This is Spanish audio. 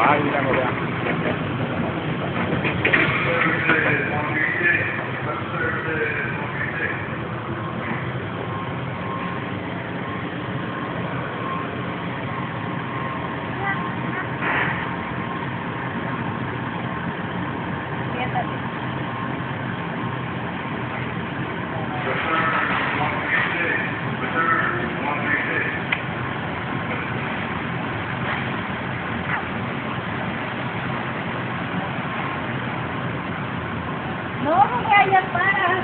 아, 你기있 다. No, no vaya para.